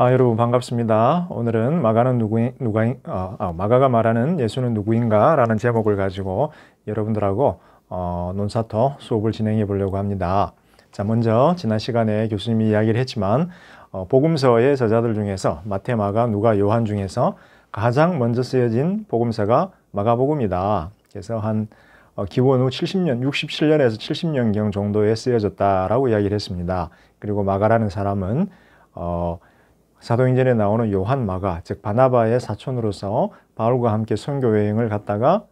아, 여러분 반갑습니다. 오늘은 마가는 누구인, 누가, 어, 아, 마가가 말하는 예수는 누구인가? 라는 제목을 가지고 여러분들하고 어, 논사토 수업을 진행해 보려고 합니다. 자, 먼저 지난 시간에 교수님이 이야기를 했지만 어, 복음서의 저자들 중에서 마태, 마가, 누가, 요한 중에서 가장 먼저 쓰여진 복음서가 마가복음이다. 그래서 한 어, 기원 후 70년, 67년에서 70년경 정도에 쓰여졌다라고 이야기를 했습니다. 그리고 마가라는 사람은 어, 사도행전에 나오는 요한 마가, 즉 바나바의 사촌으로서 바울과 함께 선교 여행을 갔다가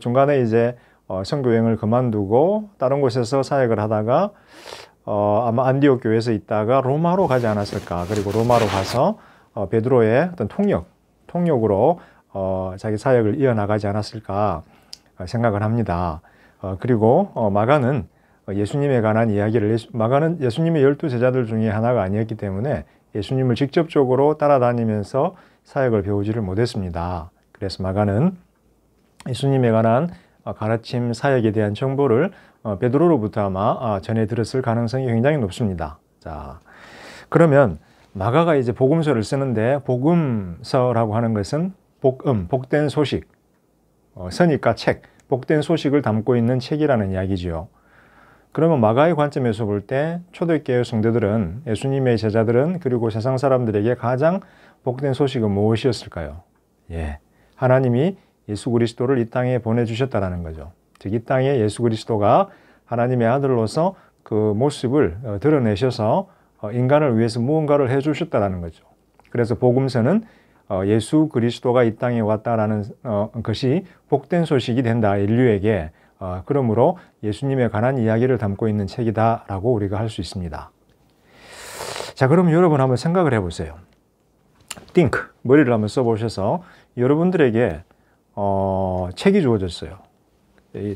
중간에 이제 어, 선교 여행을 그만두고 다른 곳에서 사역을 하다가 어, 아마 안디옥 교회에서 있다가 로마로 가지 않았을까. 그리고 로마로 가서 어, 베드로의 어떤 통역, 통역으로 어, 자기 사역을 이어나가지 않았을까 생각을 합니다. 어, 그리고 어, 마가는 예수님에 관한 이야기를 마가는 예수님의 열두 제자들 중에 하나가 아니었기 때문에 예수님을 직접적으로 따라다니면서 사역을 배우지를 못했습니다. 그래서 마가는 예수님에 관한 가르침 사역에 대한 정보를 베드로로부터 아마 전해 들었을 가능성이 굉장히 높습니다. 자, 그러면 마가가 이제 복음서를 쓰는데 복음서라고 하는 것은 복음, 복된 소식, 서니까 책, 복된 소식을 담고 있는 책이라는 이야기지요. 그러면 마가의 관점에서 볼 때 초대교회 성도들은 예수님의 제자들은 그리고 세상 사람들에게 가장 복된 소식은 무엇이었을까요? 예. 하나님이 예수 그리스도를 이 땅에 보내주셨다라는 거죠. 즉, 이 땅에 예수 그리스도가 하나님의 아들로서 그 모습을 어, 드러내셔서 어, 인간을 위해서 무언가를 해주셨다라는 거죠. 그래서 복음서는 어, 예수 그리스도가 이 땅에 왔다라는 것이 복된 소식이 된다, 인류에게. 어, 그러므로 예수님에 관한 이야기를 담고 있는 책이다라고 우리가 할 수 있습니다. 자, 그럼 여러분 한번 생각을 해보세요. think, 머리를 한번 써보셔서 여러분들에게 어, 책이 주어졌어요.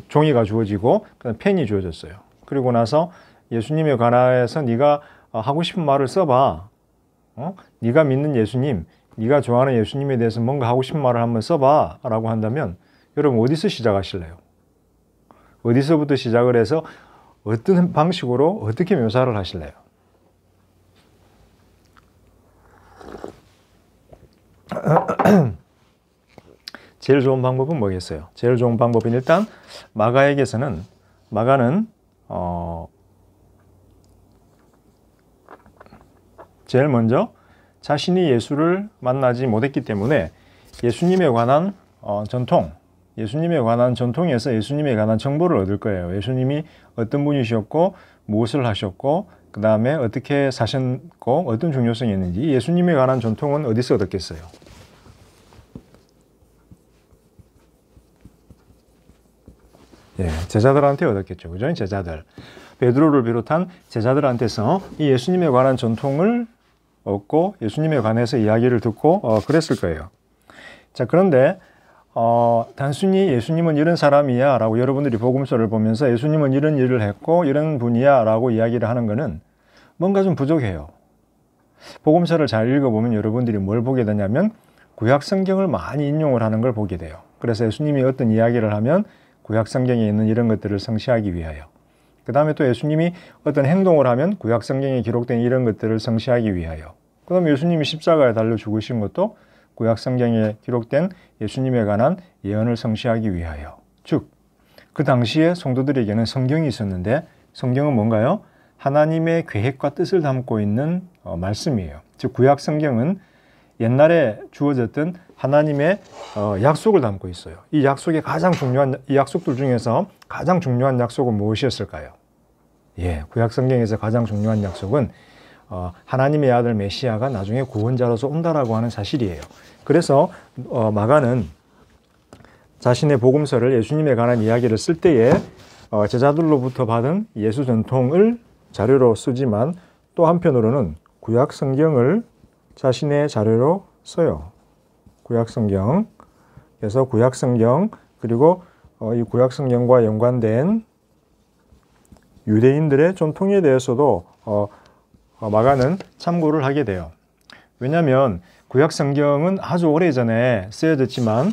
종이가 주어지고 펜이 주어졌어요. 그리고 나서 예수님에 관해서 네가 하고 싶은 말을 써봐. 어? 네가 믿는 예수님, 네가 좋아하는 예수님에 대해서 뭔가 하고 싶은 말을 한번 써봐라고 한다면 여러분 어디서 시작하실래요? 어디서부터 시작을 해서 어떤 방식으로 어떻게 묘사를 하실래요? 제일 좋은 방법은 뭐겠어요? 제일 좋은 방법은 일단 마가에게서는 마가는 어 제일 먼저 자신이 예수를 만나지 못했기 때문에 예수님에 관한 어 전통 예수님에 관한 전통에서 예수님에 관한 정보를 얻을 거예요. 예수님이 어떤 분이셨고 무엇을 하셨고 그 다음에 어떻게 사셨고 어떤 중요성이 있는지 예수님에 관한 전통은 어디서 얻었겠어요? 예, 제자들한테 얻었겠죠. 그죠? 제자들. 베드로를 비롯한 제자들한테서 이 예수님에 관한 전통을 얻고 예수님에 관해서 이야기를 듣고 어, 그랬을 거예요. 자, 그런데 어, 단순히 예수님은 이런 사람이야 라고 여러분들이 복음서를 보면서 예수님은 이런 일을 했고 이런 분이야 라고 이야기를 하는 것은 뭔가 좀 부족해요. 복음서를 잘 읽어보면 여러분들이 뭘 보게 되냐면 구약 성경을 많이 인용을 하는 걸 보게 돼요. 그래서 예수님이 어떤 이야기를 하면 구약 성경에 있는 이런 것들을 성시하기 위하여. 그 다음에 또 예수님이 어떤 행동을 하면 구약 성경에 기록된 이런 것들을 성시하기 위하여. 그 다음에 예수님이 십자가에 달려 죽으신 것도 구약 성경에 기록된 예수님에 관한 예언을 성취하기 위하여. 즉, 그 당시에 성도들에게는 성경이 있었는데 성경은 뭔가요? 하나님의 계획과 뜻을 담고 있는 어, 말씀이에요. 즉, 구약 성경은 옛날에 주어졌던 하나님의 어, 약속을 담고 있어요. 이 약속의 가장 중요한 이 약속들 중에서 가장 중요한 약속은 무엇이었을까요? 예, 구약 성경에서 가장 중요한 약속은 어, 하나님의 아들 메시아가 나중에 구원자로서 온다라고 하는 사실이에요. 그래서 어, 마가는 자신의 복음서를 예수님에 관한 이야기를 쓸 때에 어, 제자들로부터 받은 예수 전통을 자료로 쓰지만 또 한편으로는 구약 성경을 자신의 자료로 써요. 구약 성경. 그래서 구약 성경 그리고 어, 이 구약 성경과 연관된 유대인들의 전통에 대해서도 어, 어, 마가는 참고를 하게 돼요. 왜냐하면 구약 성경은 아주 오래전에 쓰여졌지만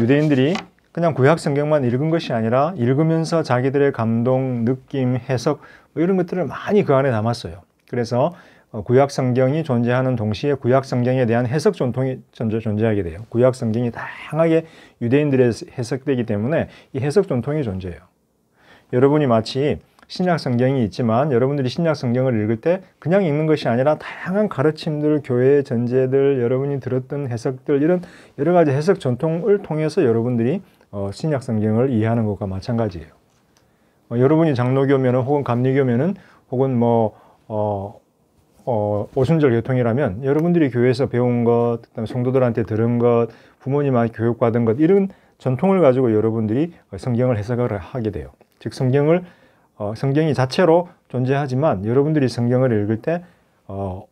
유대인들이 그냥 구약 성경만 읽은 것이 아니라 읽으면서 자기들의 감동, 느낌, 해석 뭐 이런 것들을 많이 그 안에 담았어요. 그래서 어, 구약 성경이 존재하는 동시에 구약 성경에 대한 해석 전통이 존재하게 돼요. 구약 성경이 다양하게 유대인들의 해석되기 때문에 이 해석 전통이 존재해요. 여러분이 마치 신약 성경이 있지만 여러분들이 신약 성경을 읽을 때 그냥 읽는 것이 아니라 다양한 가르침들, 교회의 전제들, 여러분이 들었던 해석들 이런 여러 가지 해석 전통을 통해서 여러분들이 어, 신약 성경을 이해하는 것과 마찬가지예요. 어, 여러분이 장로교면은 혹은 감리교면은 혹은 뭐 어, 어, 오순절 교통이라면 여러분들이 교회에서 배운 것, 그다음에 성도들한테 들은 것, 부모님한테 교육받은 것 이런 전통을 가지고 여러분들이 성경을 해석을 하게 돼요. 즉 성경을 어, 성경이 자체로 존재하지만 여러분들이 성경을 읽을 때 어,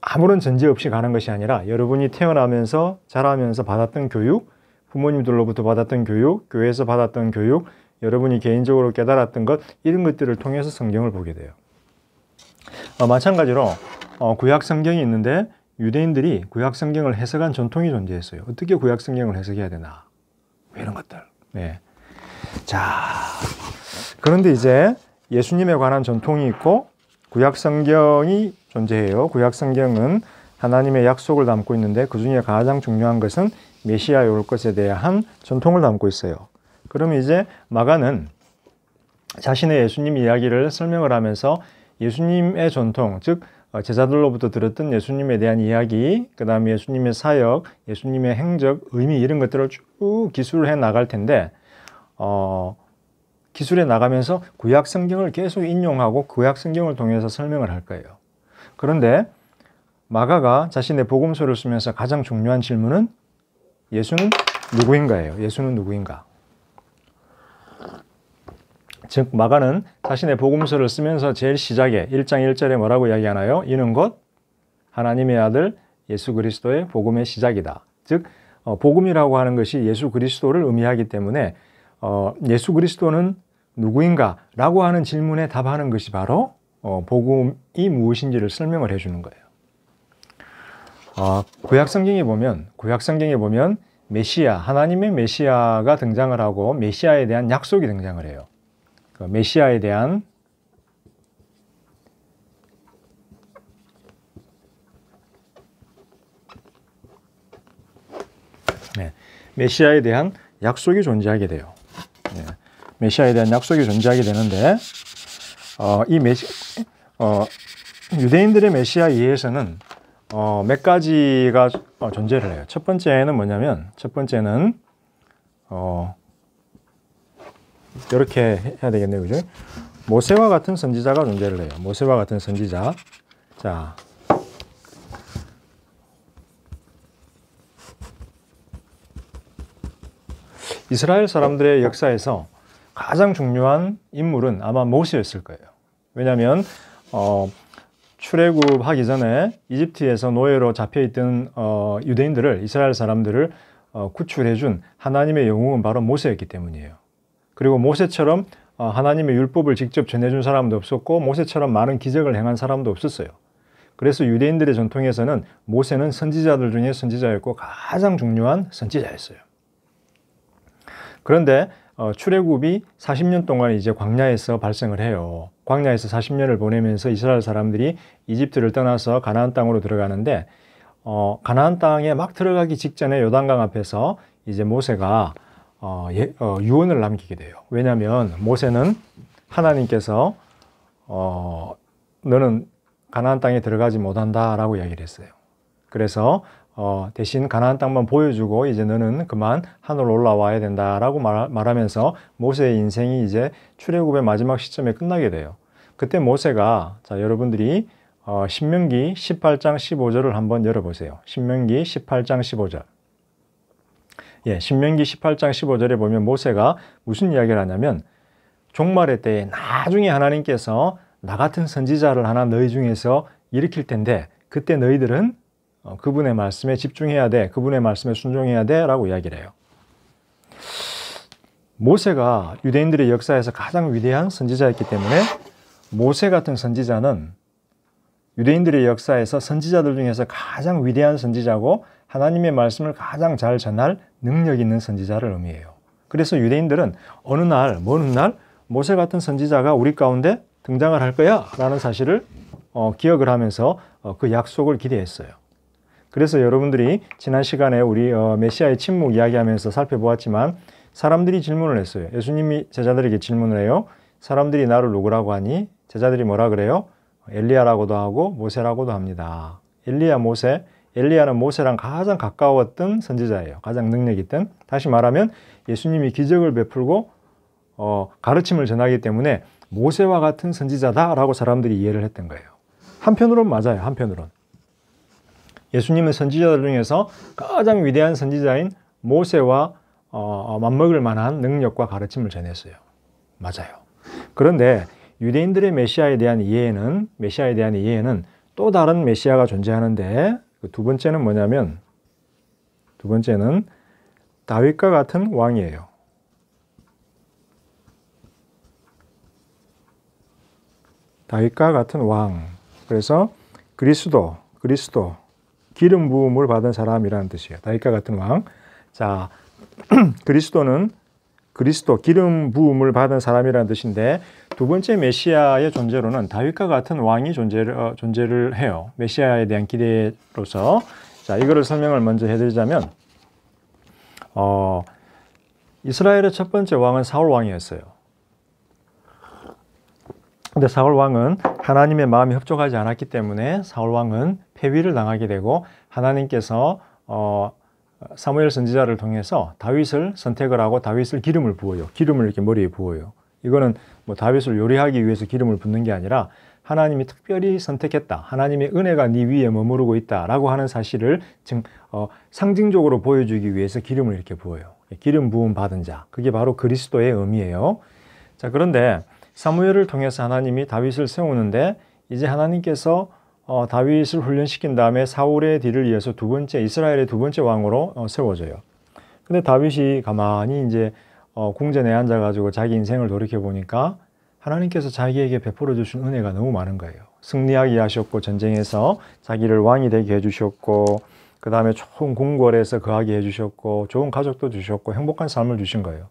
아무런 전제 없이 가는 것이 아니라 여러분이 태어나면서 자라면서 받았던 교육, 부모님들로부터 받았던 교육, 교회에서 받았던 교육, 여러분이 개인적으로 깨달았던 것 이런 것들을 통해서 성경을 보게 돼요. 어, 마찬가지로 어, 구약 성경이 있는데 유대인들이 구약 성경을 해석한 전통이 존재했어요. 어떻게 구약 성경을 해석해야 되나? 뭐 이런 것들. 네. 자, 그런데 이제 예수님에 관한 전통이 있고 구약 성경이 존재해요. 구약 성경은 하나님의 약속을 담고 있는데 그 중에 가장 중요한 것은 메시아에 올 것에 대한 전통을 담고 있어요. 그럼 이제 마가는 자신의 예수님 이야기를 설명을 하면서 예수님의 전통, 즉 어, 제자들로부터 들었던 예수님에 대한 이야기, 그 다음에 예수님의 사역, 예수님의 행적, 의미 이런 것들을 쭉 기술해 나갈 텐데 어, 기술해 나가면서 구약 성경을 계속 인용하고 구약 성경을 통해서 설명을 할 거예요. 그런데 마가가 자신의 복음서를 쓰면서 가장 중요한 질문은 예수는 누구인가예요. 예수는 누구인가? 즉 마가는 자신의 복음서를 쓰면서 제일 시작에 1장 1절에 뭐라고 이야기하나요? 이는 곧 하나님의 아들 예수 그리스도의 복음의 시작이다. 즉 어, 복음이라고 하는 것이 예수 그리스도를 의미하기 때문에 어, 예수 그리스도는 누구인가 라고 하는 질문에 답하는 것이 바로 어, 복음이 무엇인지를 설명을 해주는 거예요. 어, 구약 성경에 보면 구약 성경에 보면 메시아 하나님의 메시아가 등장을 하고 메시아에 대한 약속이 등장을 해요. 그 메시아에 대한 네, 메시아에 대한 약속이 존재하게 돼요. 네, 메시아에 대한 약속이 존재하게 되는데 어, 이 메시 어, 유대인들의 메시아 이해에서는 어, 몇 가지가 어, 존재를 해요. 첫 번째는 뭐냐면 첫 번째는 어, 이렇게 해야 되겠네요. 그죠? 모세와 같은 선지자가 존재를 해요. 모세와 같은 선지자. 자. 이스라엘 사람들의 역사에서 가장 중요한 인물은 아마 모세였을 거예요. 왜냐하면 어, 출애굽하기 전에 이집트에서 노예로 잡혀있던 어, 유대인들을 이스라엘 사람들을 어, 구출해준 하나님의 영웅은 바로 모세였기 때문이에요. 그리고 모세처럼 어, 하나님의 율법을 직접 전해준 사람도 없었고 모세처럼 많은 기적을 행한 사람도 없었어요. 그래서 유대인들의 전통에서는 모세는 선지자들 중에 선지자였고 가장 중요한 선지자였어요. 그런데 어, 출애굽이 40년 동안 이제 광야에서 발생을 해요. 광야에서 40년을 보내면서 이스라엘 사람들이 이집트를 떠나서 가나안 땅으로 들어가는데 어, 가나안 땅에 막 들어가기 직전에 요단강 앞에서 이제 모세가 어, 예, 어, 유언을 남기게 돼요. 왜냐하면 모세는 하나님께서 어, 너는 가나안 땅에 들어가지 못한다라고 이야기를 했어요. 그래서 어, 대신 가나안 땅만 보여주고 이제 너는 그만 하늘 올라와야 된다라고 말, 말하면서 모세의 인생이 이제 출애굽의 마지막 시점에 끝나게 돼요. 그때 모세가 자 여러분들이 어, 신명기 18장 15절을 한번 열어보세요. 신명기 18장 15절. 예, 신명기 18장 15절에 보면 모세가 무슨 이야기를 하냐면 종말의 때에 나중에 하나님께서 나 같은 선지자를 하나 너희 중에서 일으킬 텐데 그때 너희들은 어, 그분의 말씀에 집중해야 돼. 그분의 말씀에 순종해야 돼. 라고 이야기를 해요. 모세가 유대인들의 역사에서 가장 위대한 선지자였기 때문에 모세 같은 선지자는 유대인들의 역사에서 선지자들 중에서 가장 위대한 선지자고 하나님의 말씀을 가장 잘 전할 능력 있는 선지자를 의미해요. 그래서 유대인들은 어느 날, 먼날 모세 같은 선지자가 우리 가운데 등장을 할 거야 라는 사실을 어, 기억을 하면서 어, 그 약속을 기대했어요. 그래서 여러분들이 지난 시간에 우리 어, 메시아의 침묵 이야기하면서 살펴보았지만 사람들이 질문을 했어요. 예수님이 제자들에게 질문을 해요. 사람들이 나를 누구라고 하니? 제자들이 뭐라 그래요? 엘리야라고도 하고 모세라고도 합니다. 엘리야, 모세. 엘리야는 모세랑 가장 가까웠던 선지자예요. 가장 능력 있던. 다시 말하면 예수님이 기적을 베풀고 어, 가르침을 전하기 때문에 모세와 같은 선지자다라고 사람들이 이해를 했던 거예요. 한편으로는 맞아요. 한편으로는. 예수님은 선지자들 중에서 가장 위대한 선지자인 모세와 어, 맞먹을 만한 능력과 가르침을 전했어요. 맞아요. 그런데 유대인들의 메시아에 대한 이해는 메시아에 대한 이해는 또 다른 메시아가 존재하는데 그두 번째는 뭐냐면 두 번째는 다윗과 같은 왕이에요. 다윗과 같은 왕. 그래서 그리스도, 그리스도, 기름 부음을 받은 사람이라는 뜻이에요. 다윗과 같은 왕. 자, 그리스도는 그리스도 기름 부음을 받은 사람이라는 뜻인데 두 번째 메시아의 존재로는 다윗과 같은 왕이 존재를, 어, 존재를 해요. 메시아에 대한 기대로서 자 이거를 설명을 먼저 해드리자면 어, 이스라엘의 첫 번째 왕은 사울 왕이었어요. 근데 사울 왕은 하나님의 마음이 협조하지 않았기 때문에 사울 왕은 폐위를 당하게 되고 하나님께서 어, 사무엘 선지자를 통해서 다윗을 선택을 하고 다윗을 기름을 부어요. 기름을 이렇게 머리에 부어요. 이거는 뭐 다윗을 요리하기 위해서 기름을 붓는 게 아니라 하나님이 특별히 선택했다. 하나님의 은혜가 네 위에 머무르고 있다라고 하는 사실을 지금 어, 상징적으로 보여주기 위해서 기름을 이렇게 부어요. 기름 부음 받은 자. 그게 바로 그리스도의 의미예요. 자, 그런데 사무엘을 통해서 하나님이 다윗을 세우는데 이제 하나님께서 어, 다윗을 훈련시킨 다음에 사울의 뒤를 이어서 두 번째 이스라엘의 두 번째 왕으로 어, 세워져요. 근데 다윗이 가만히 이제 어, 궁전에 앉아가지고 자기 인생을 돌이켜 보니까 하나님께서 자기에게 베풀어 주신 은혜가 너무 많은 거예요. 승리하게 하셨고 전쟁에서 자기를 왕이 되게 해주셨고 그 다음에 좋은 궁궐에서 거하게 해주셨고 좋은 가족도 주셨고 행복한 삶을 주신 거예요.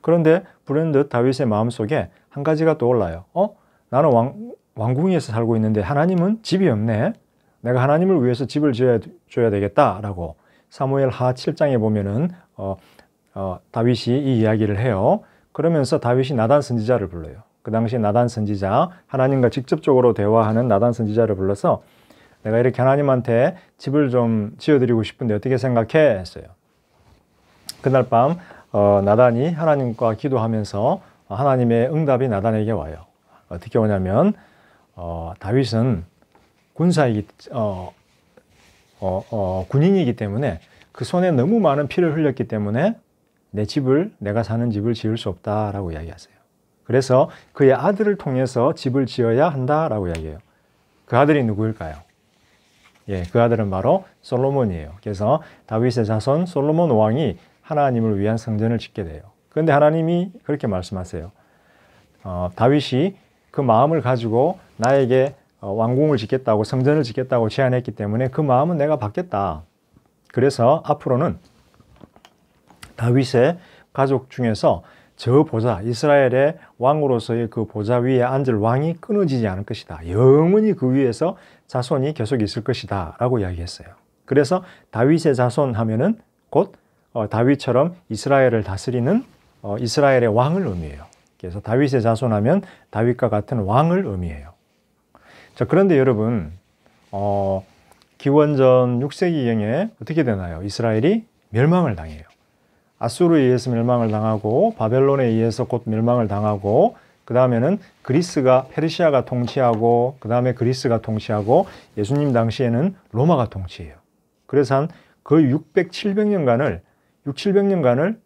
그런데 불현듯 다윗의 마음속에 한 가지가 떠올라요. 어? 나는 왕, 왕궁에서 살고 있는데 하나님은 집이 없네. 내가 하나님을 위해서 집을 지어야 줘야 되겠다라고 사무엘 하 7장에 보면은 어, 어, 다윗이 이 이야기를 해요. 그러면서 다윗이 나단 선지자를 불러요. 그 당시 나단 선지자 하나님과 직접적으로 대화하는 나단 선지자를 불러서 내가 이렇게 하나님한테 집을 좀 지어드리고 싶은데 어떻게 생각해? 했어요. 그날 밤 어, 나단이 하나님과 기도하면서 하나님의 응답이 나단에게 와요. 어떻게 오냐면 어, 다윗은 군사이기 어, 어, 어, 군인이기 때문에 그 손에 너무 많은 피를 흘렸기 때문에 내 집을 내가 사는 집을 지을 수 없다라고 이야기하세요. 그래서 그의 아들을 통해서 집을 지어야 한다라고 이야기해요. 그 아들이 누구일까요? 예, 그 아들은 바로 솔로몬이에요. 그래서 다윗의 자손 솔로몬 왕이 하나님을 위한 성전을 짓게 돼요. 그런데 하나님이 그렇게 말씀하세요. 어, 다윗이 그 마음을 가지고 나에게 어, 왕궁을 짓겠다고 성전을 짓겠다고 제안했기 때문에 그 마음은 내가 받겠다. 그래서 앞으로는 다윗의 가족 중에서 저 보좌, 이스라엘의 왕으로서의 그 보좌 위에 앉을 왕이 끊어지지 않을 것이다. 영원히 그 위에서 자손이 계속 있을 것이다. 라고 이야기했어요. 그래서 다윗의 자손 하면은 곧 어, 다윗처럼 이스라엘을 다스리는 어, 이스라엘의 왕을 의미해요. 그래서 다윗의 자손 하면 다윗과 같은 왕을 의미해요. 자, 그런데 여러분, 어, 기원전 6세기경에 어떻게 되나요? 이스라엘이 멸망을 당해요. 아수르에 의해서 멸망을 당하고 바벨론에 의해서 곧 멸망을 당하고 그 다음에는 그리스가 페르시아가 통치하고 그 다음에 그리스가 통치하고 예수님 당시에는 로마가 통치해요. 그래서 한 거의 600, 700년간을 6, 700년간을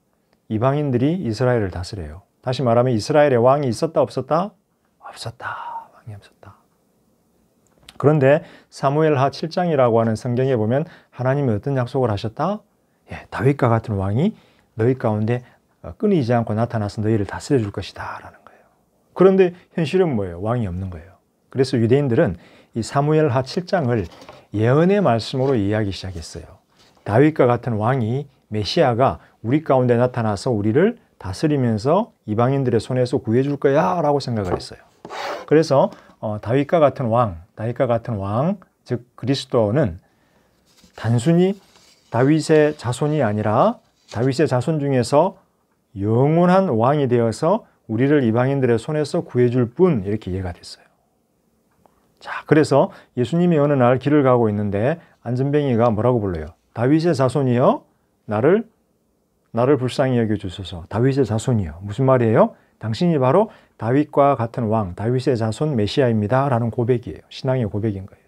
이방인들이 이스라엘을 다스려요. 다시 말하면 이스라엘의 왕이 있었다 없었다? 없었다. 그런데 사무엘 하 7장이라고 하는 성경에 보면 하나님이 어떤 약속을 하셨다? 예, 다윗과 같은 왕이 너희 가운데 어, 끊이지 않고 나타나서 너희를 다스려 줄 것이다. 라는 거예요. 그런데 현실은 뭐예요? 왕이 없는 거예요. 그래서 유대인들은 이 사무엘 하 7장을 예언의 말씀으로 이해하기 시작했어요. 다윗과 같은 왕이 메시아가 우리 가운데 나타나서 우리를 다스리면서 이방인들의 손에서 구해줄 거야 라고 생각을 했어요. 그래서 어, 다윗과 같은 왕, 다윗과 같은 왕, 즉 그리스도는 단순히 다윗의 자손이 아니라 다윗의 자손 중에서 영원한 왕이 되어서 우리를 이방인들의 손에서 구해줄 뿐 이렇게 이해가 됐어요. 자, 그래서 예수님이 어느 날 길을 가고 있는데 안전뱅이가 뭐라고 불러요? 다윗의 자손이여 나를 나를 불쌍히 여겨 주소서. 다윗의 자손이요. 무슨 말이에요? 당신이 바로 다윗과 같은 왕, 다윗의 자손 메시아입니다. 라는 고백이에요. 신앙의 고백인 거예요.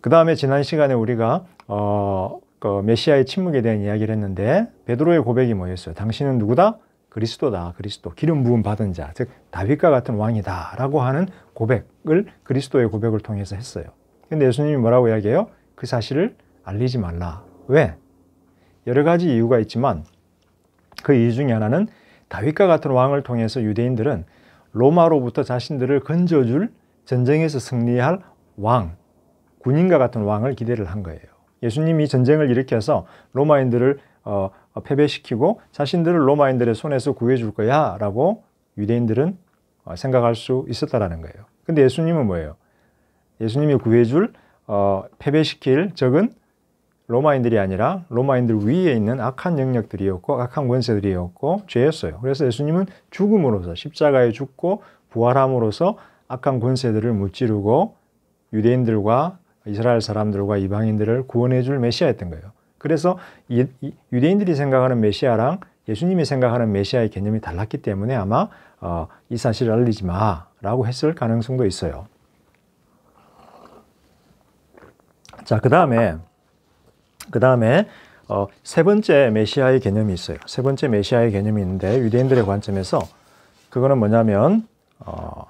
그 다음에 지난 시간에 우리가 어, 그 메시아의 침묵에 대한 이야기를 했는데 베드로의 고백이 뭐였어요? 당신은 누구다? 그리스도다. 그리스도. 기름 부음 받은 자. 즉 다윗과 같은 왕이다. 라고 하는 고백을 그리스도의 고백을 통해서 했어요. 근데 예수님이 뭐라고 이야기해요? 그 사실을 알리지 말라. 왜? 여러 가지 이유가 있지만 그 이유 중에 하나는 다윗과 같은 왕을 통해서 유대인들은 로마로부터 자신들을 건져줄 전쟁에서 승리할 왕, 군인과 같은 왕을 기대를 한 거예요. 예수님이 전쟁을 일으켜서 로마인들을 어, 패배시키고 자신들을 로마인들의 손에서 구해줄 거야 라고 유대인들은 어, 생각할 수 있었다라는 거예요. 근데 예수님은 뭐예요? 예수님이 구해줄 어, 패배시킬 적은 로마인들이 아니라 로마인들 위에 있는 악한 영역들이었고 악한 권세들이었고 죄였어요. 그래서 예수님은 죽음으로써 십자가에 죽고 부활함으로써 악한 권세들을 무찌르고 유대인들과 이스라엘 사람들과 이방인들을 구원해 줄 메시아였던 거예요. 그래서 유대인들이 생각하는 메시아랑 예수님이 생각하는 메시아의 개념이 달랐기 때문에 아마 어, 이 사실을 알리지 마라고 했을 가능성도 있어요. 자, 그 다음에 그 다음에 어, 세 번째 메시아의 개념이 있어요. 세 번째 메시아의 개념이 있는데 유대인들의 관점에서 그거는 뭐냐면 어,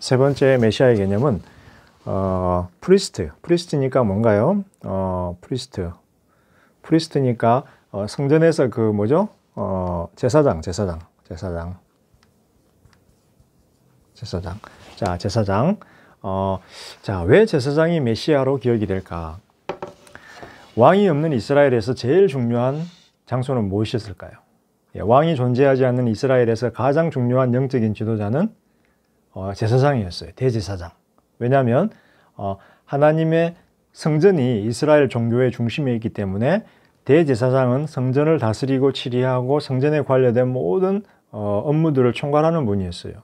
세 번째 메시아의 개념은 어, priest. priest니까 뭔가요? 어, priest. priest니까 어, 성전에서 그 뭐죠? 어, 제사장, 제사장, 제사장, 제사장. 자, 제사장. 어, 자, 왜 제사장이 메시아로 기억이 될까? 왕이 없는 이스라엘에서 제일 중요한 장소는 무엇이었을까요? 예, 왕이 존재하지 않는 이스라엘에서 가장 중요한 영적인 지도자는 어, 제사장이었어요. 대제사장. 왜냐하면 어, 하나님의 성전이 이스라엘 종교의 중심에 있기 때문에 대제사장은 성전을 다스리고 치리하고 성전에 관련된 모든 어, 업무들을 총괄하는 분이었어요.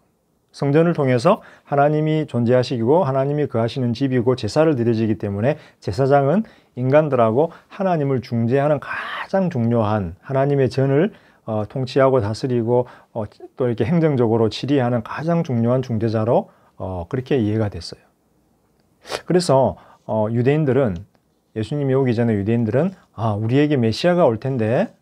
성전을 통해서 하나님이 존재하시고 하나님이 거하시는 집이고 제사를 드려지기 때문에 제사장은 인간들하고 하나님을 중재하는 가장 중요한 하나님의 전을 어, 통치하고 다스리고 어, 또 이렇게 행정적으로 치리하는 가장 중요한 중재자로 어, 그렇게 이해가 됐어요. 그래서 어, 유대인들은 예수님이 오기 전에 유대인들은 아 우리에게 메시아가 올 텐데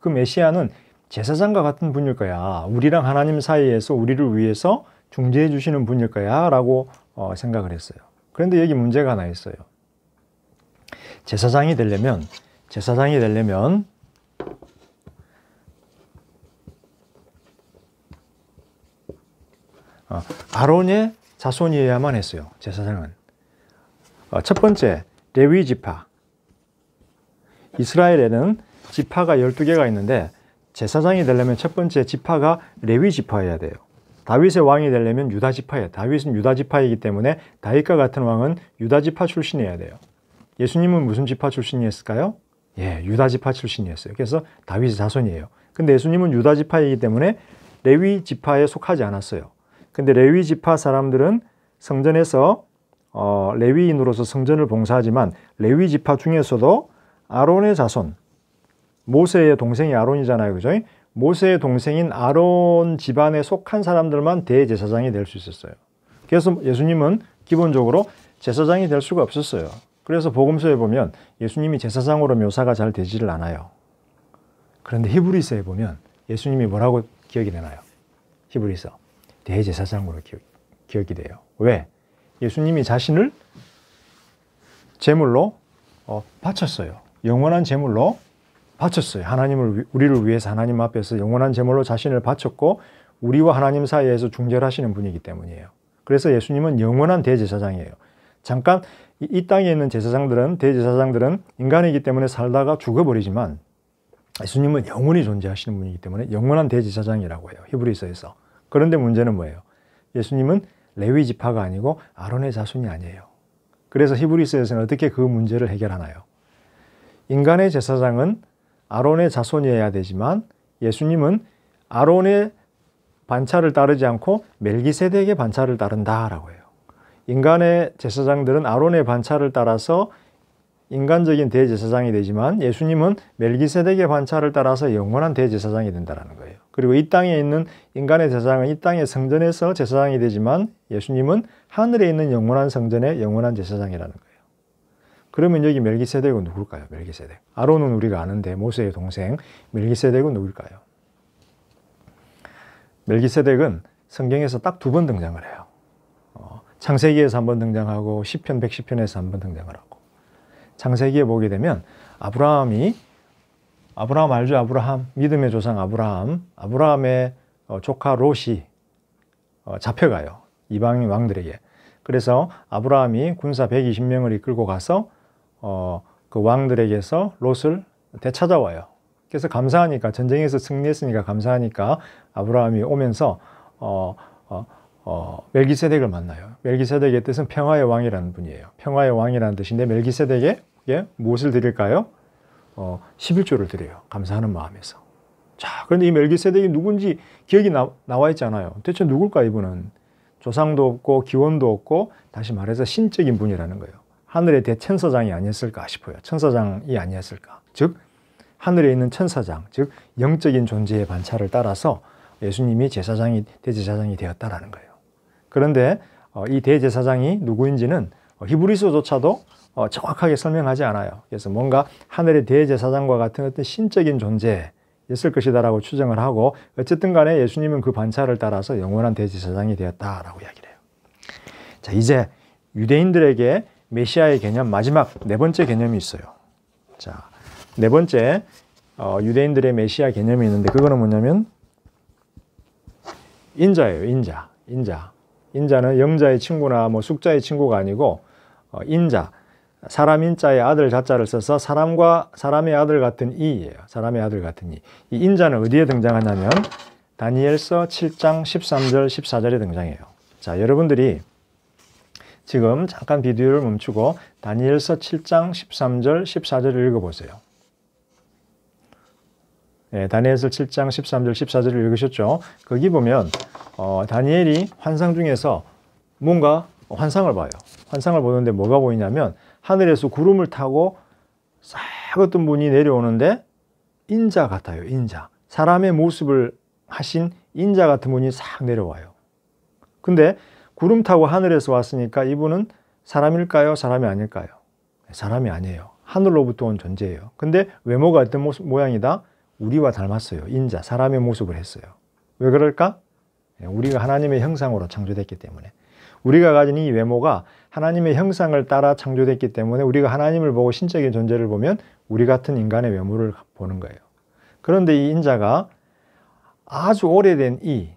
그 메시아는 제사장과 같은 분일 거야. 우리랑 하나님 사이에서 우리를 위해서 중재해 주시는 분일 거야 라고 어, 생각을 했어요. 그런데 여기 문제가 하나 있어요. 제사장이 되려면 제사장이 되려면 어, 아론의 자손이어야만 했어요. 제사장은. 어, 첫 번째, 레위 지파. 이스라엘에는 지파가 12개가 있는데 제사장이 되려면 첫 번째 지파가 레위 지파여야 돼요. 다윗의 왕이 되려면 유다 지파예요. 다윗은 유다 지파이기 때문에 다윗과 같은 왕은 유다 지파 출신이어야 돼요. 예수님은 무슨 지파 출신이었을까요? 예, 유다 지파 출신이었어요. 그래서 다윗의 자손이에요. 근데 예수님은 유다 지파이기 때문에 레위 지파에 속하지 않았어요. 근데 레위 지파 사람들은 성전에서 어, 레위인으로서 성전을 봉사하지만 레위 지파 중에서도 아론의 자손, 모세의 동생이 아론이잖아요. 그죠? 모세의 동생인 아론 집안에 속한 사람들만 대제사장이 될 수 있었어요. 그래서 예수님은 기본적으로 제사장이 될 수가 없었어요. 그래서 복음서에 보면 예수님이 제사장으로 묘사가 잘 되지를 않아요. 그런데 히브리서에 보면 예수님이 뭐라고 기억이 되나요? 히브리서 대제사장으로 기억, 기억 이 돼요. 왜? 예수님이 자신을 제물로 어, 바쳤어요. 영원한 제물로 바쳤어요. 하나님을 우리를 위해서 하나님 앞에서 영원한 제물로 자신을 바쳤고 우리와 하나님 사이에서 중재하시는 분이기 때문이에요. 그래서 예수님은 영원한 대제사장이에요. 잠깐 이 땅에 있는 제사장들은 대제사장들은 인간이기 때문에 살다가 죽어버리지만 예수님은 영원히 존재하시는 분이기 때문에 영원한 대제사장이라고 해요. 히브리서에서. 그런데 문제는 뭐예요? 예수님은 레위 지파가 아니고 아론의 자손이 아니에요. 그래서 히브리스에서는 어떻게 그 문제를 해결하나요? 인간의 제사장은 아론의 자손이어야 되지만 예수님은 아론의 반차를 따르지 않고 멜기세덱의 반차를 따른다라고 해요. 인간의 제사장들은 아론의 반차를 따라서 인간적인 대제사장이 되지만 예수님은 멜기세덱의 반차를 따라서 영원한 대제사장이 된다는 거예요. 그리고 이 땅에 있는 인간의 제사장은 이 땅의 성전에서 제사장이 되지만 예수님은 하늘에 있는 영원한 성전의 영원한 제사장이라는 거예요. 그러면 여기 멜기세덱은 누굴까요? 멜기세덱. 아론은 우리가 아는데 모세의 동생 멜기세덱은 누굴까요? 멜기세덱은 성경에서 딱 두 번 등장을 해요. 어, 창세기에서 한번 등장하고 시편 110편에서 한번 등장을 하고 창세기에 보게 되면 아브라함이 아브라함 알죠? 아브라함 믿음의 조상 아브라함 아브라함의 어, 조카 롯이 어, 잡혀가요. 이방 왕들에게. 그래서 아브라함이 군사 120명을 이끌고 가서 어, 그 왕들에게서 롯을 되찾아와요. 그래서 감사하니까 전쟁에서 승리했으니까 감사하니까 아브라함이 오면서 어, 어, 어, 멜기세덱을 만나요. 멜기세덱의 뜻은 평화의 왕이라는 분이에요. 평화의 왕이라는 뜻인데 멜기세덱에 무엇을 드릴까요? 어, 11조를 드려요. 감사하는 마음에서. 자, 그런데 이 멜기세덱이 누군지 기억이 나, 나와 있잖아요. 대체 누굴까 이분은? 조상도 없고 기원도 없고 다시 말해서 신적인 분이라는 거예요. 하늘의 대천사장이 아니었을까 싶어요. 천사장이 아니었을까. 즉 하늘에 있는 천사장, 즉 영적인 존재의 반차를 따라서 예수님이 제사장이 대제사장이 되었다라는 거예요. 그런데 어, 이 대제사장이 누구인지는 어, 히브리서조차도 어, 정확하게 설명하지 않아요. 그래서 뭔가 하늘의 대제사장과 같은 어떤 신적인 존재였을 것이다라고 추정을 하고 어쨌든 간에 예수님은 그 반차를 따라서 영원한 대제사장이 되었다라고 이야기를 해요. 자, 이제 유대인들에게 메시아의 개념 마지막 네 번째 개념이 있어요. 자, 네 번째 어, 유대인들의 메시아 개념이 있는데 그거는 뭐냐면 인자예요. 인자. 인자. 인자는 영자의 친구나 뭐 숙자의 친구가 아니고 어, 인자. 사람 인자의 아들 자자를 써서 사람과 사람의 아들 같은 이예요. 사람의 아들 같은 이. 이 인자는 어디에 등장하냐면 다니엘서 7장 13절 14절에 등장해요. 자, 여러분들이 지금 잠깐 비디오를 멈추고 다니엘서 7장 13절 14절을 읽어보세요. 예, 다니엘서 7장 13절 14절을 읽으셨죠? 거기 보면 어, 다니엘이 환상 중에서 뭔가 환상을 봐요. 환상을 보는데 뭐가 보이냐면 하늘에서 구름을 타고 싹 어떤 분이 내려오는데 인자 같아요. 인자. 사람의 모습을 하신 인자 같은 분이 싹 내려와요. 근데 구름 타고 하늘에서 왔으니까 이분은 사람일까요? 사람이 아닐까요? 사람이 아니에요. 하늘로부터 온 존재예요. 근데 외모가 어떤 모습, 모양이다? 우리와 닮았어요. 인자, 사람의 모습을 했어요. 왜 그럴까? 예, 우리가 하나님의 형상으로 창조됐기 때문에. 우리가 가진 이 외모가 하나님의 형상을 따라 창조됐기 때문에 우리가 하나님을 보고 신적인 존재를 보면 우리 같은 인간의 외모를 보는 거예요. 그런데 이 인자가 아주 오래된 이,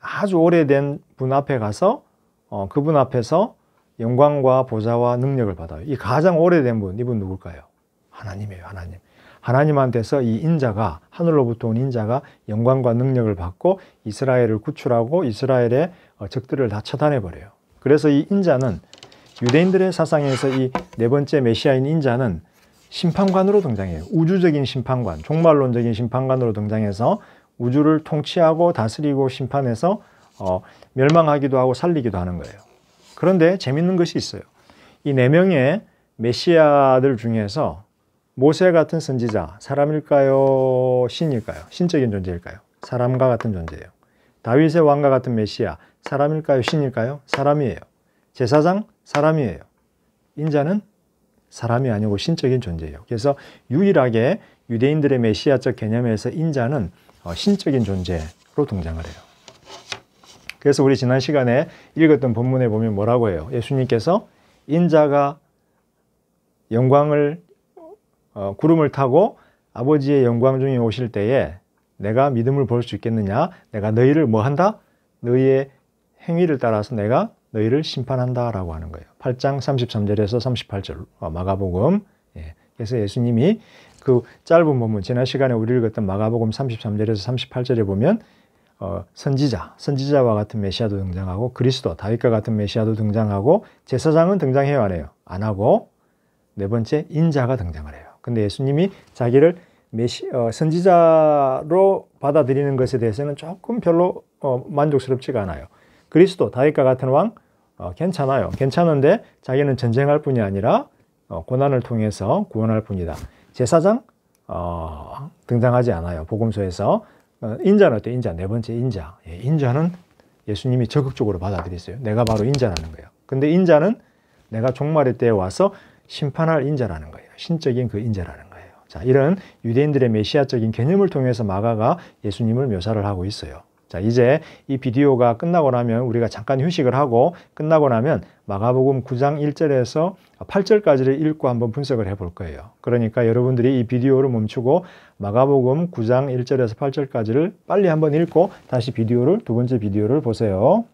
아주 오래된 분 앞에 가서 어, 그분 앞에서 영광과 보좌와 능력을 받아요. 이 가장 오래된 분, 이분 누굴까요? 하나님이에요, 하나님. 하나님한테서 이 인자가, 하늘로부터 온 인자가 영광과 능력을 받고 이스라엘을 구출하고 이스라엘의 어, 적들을 다 처단해 버려요. 그래서 이 인자는 유대인들의 사상에서 이 네 번째 메시아인 인자는 심판관으로 등장해요. 우주적인 심판관, 종말론적인 심판관으로 등장해서 우주를 통치하고 다스리고 심판해서 어, 멸망하기도 하고 살리기도 하는 거예요. 그런데 재밌는 것이 있어요. 이 네 명의 메시아들 중에서 모세 같은 선지자, 사람일까요? 신일까요? 신적인 존재일까요? 사람과 같은 존재예요. 다윗의 왕과 같은 메시아, 사람일까요? 신일까요? 사람이에요. 제사장, 사람이에요. 인자는 사람이 아니고 신적인 존재예요. 그래서 유일하게 유대인들의 메시아적 개념에서 인자는 어, 신적인 존재로 등장을 해요. 그래서 우리 지난 시간에 읽었던 본문에 보면 뭐라고 해요? 예수님께서 인자가 영광을 어, 구름을 타고 아버지의 영광 중에 오실 때에 내가 믿음을 볼 수 있겠느냐? 내가 너희를 뭐 한다? 너희의 행위를 따라서 내가 너희를 심판한다 라고 하는 거예요. 8장 33절에서 38절 어, 마가복음. 예. 그래서 예수님이 그 짧은 본문 지난 시간에 우리 읽었던 마가복음 33절에서 38절에 보면 어, 선지자, 선지자와 같은 메시아도 등장하고 그리스도, 다윗과 같은 메시아도 등장하고 제사장은 등장해요 안 해요? 안 하고 네 번째 인자가 등장을 해요. 근데 예수님이 자기를 메시, 어, 선지자로 받아들이는 것에 대해서는 조금 별로 어, 만족스럽지가 않아요. 그리스도, 다윗과 같은 왕 어, 괜찮아요. 괜찮은데 자기는 전쟁할 뿐이 아니라 어, 고난을 통해서 구원할 뿐이다. 제사장 어, 등장하지 않아요. 복음서에서 어, 인자는 어때? 인자 네 번째 인자. 예, 인자는 예수님이 적극적으로 받아들였어요. 내가 바로 인자라는 거예요. 근데 인자는 내가 종말의 때에 와서 심판할 인자라는 거예요. 신적인 그 인자라는 거예요. 자, 이런 유대인들의 메시아적인 개념을 통해서 마가가 예수님을 묘사를 하고 있어요. 자, 이제 이 비디오가 끝나고 나면 우리가 잠깐 휴식을 하고 끝나고 나면 마가복음 9장 1절에서 8절까지를 읽고 한번 분석을 해볼 거예요. 그러니까 여러분들이 이 비디오를 멈추고 마가복음 9장 1절에서 8절까지를 빨리 한번 읽고 다시 비디오를 두 번째 비디오를 보세요.